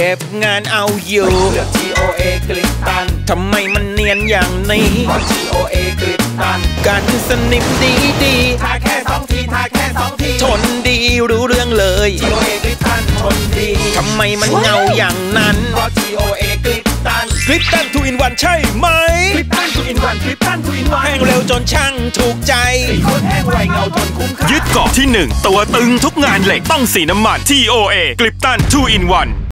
เก็บงานเอาอยู่เลือก TOA กลิปตันทำไมมันเนียนอย่างนี้เพราะ TOA กลิปตันกันสนิมดีดีทาแค่สองทีทาแค่สองทีทนดีรู้เรื่องเลย TOA กลิปตันทนดีทำไมมันเงาอย่างนั้นเพราะ TOA กลิปตันกลิปตันทูอินวันใช่ไหมกลิปตันทูอินวันกลิปตันทูอินวันแห้งเร็วจนช่างถูกใจสีคนแห้งไวเงาทนคุ้มค่ายึดเกาะที่ 1 ตัวตึงทุกงานเหล็กต้องสีน้ำมัน TOA กลิปตัน2 in 1